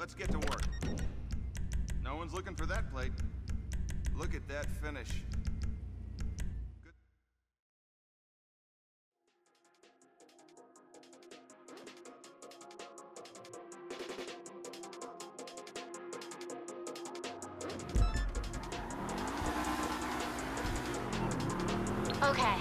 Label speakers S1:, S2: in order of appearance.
S1: let's get to work. No one's looking for that plate. Look at that finish.
S2: Okay,